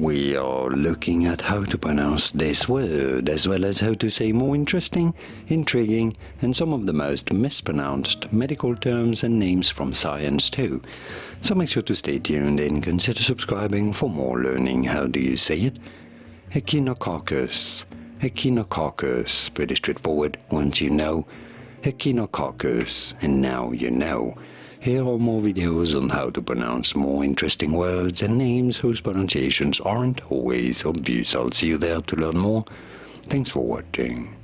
We are looking at how to pronounce this word, as well as how to say more interesting, intriguing, and some of the most mispronounced medical terms and names from science too. So make sure to stay tuned and consider subscribing for more learning. How do you say it? Echinococcus. Echinococcus. Pretty straightforward once you know. Echinococcus. And now you know. Here are more videos on how to pronounce more interesting words and names whose pronunciations aren't always obvious. I'll see you there to learn more. Thanks for watching.